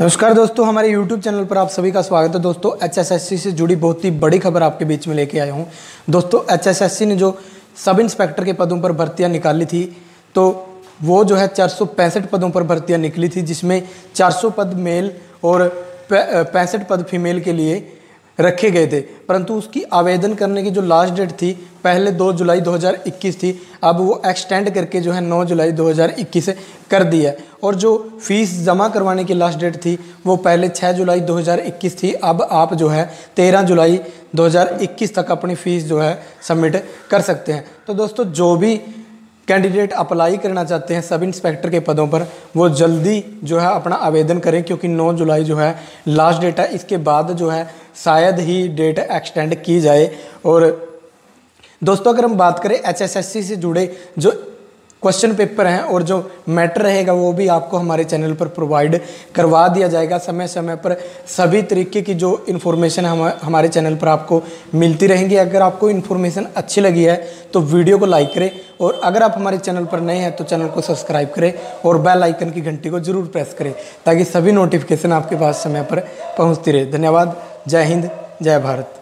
नमस्कार दोस्तों, हमारे YouTube चैनल पर आप सभी का स्वागत है। दोस्तों, एचएसएससी से जुड़ी बहुत ही बड़ी खबर आपके बीच में लेके आया हूँ। दोस्तों, एचएसएससी ने जो सब इंस्पेक्टर के पदों पर भर्तियाँ निकाली थी तो वो जो है चार सौ पैंसठ पदों पर भर्तियाँ निकली थी, जिसमें 400 पद मेल और पैंसठ पद फीमेल के लिए रखे गए थे। परंतु उसकी आवेदन करने की जो लास्ट डेट थी, पहले 2 जुलाई 2021 थी, अब वो एक्सटेंड करके जो है 9 जुलाई 2021 कर दी है। और जो फ़ीस जमा करवाने की लास्ट डेट थी, वो पहले 6 जुलाई 2021 थी, अब आप जो है 13 जुलाई 2021 तक अपनी फ़ीस जो है सबमिट कर सकते हैं। तो दोस्तों, जो भी कैंडिडेट अप्लाई करना चाहते हैं सब इंस्पेक्टर के पदों पर, वो जल्दी जो है अपना आवेदन करें, क्योंकि 9 जुलाई जो है लास्ट डेट है, इसके बाद जो है शायद ही डेट एक्सटेंड की जाए। और दोस्तों, अगर हम बात करें एचएसएससी से जुड़े जो क्वेश्चन पेपर हैं और जो मैटर रहेगा वो भी आपको हमारे चैनल पर प्रोवाइड करवा दिया जाएगा। समय समय पर सभी तरीके की जो इन्फॉर्मेशन हम, हमारे चैनल पर आपको मिलती रहेंगी। अगर आपको इन्फॉर्मेशन अच्छी लगी है तो वीडियो को लाइक करें और अगर आप हमारे चैनल पर नए हैं तो चैनल को सब्सक्राइब करें और बेल आइकन की घंटी को ज़रूर प्रेस करें, ताकि सभी नोटिफिकेशन आपके पास समय पर पहुँचती रहे। धन्यवाद। जय हिंद, जय भारत।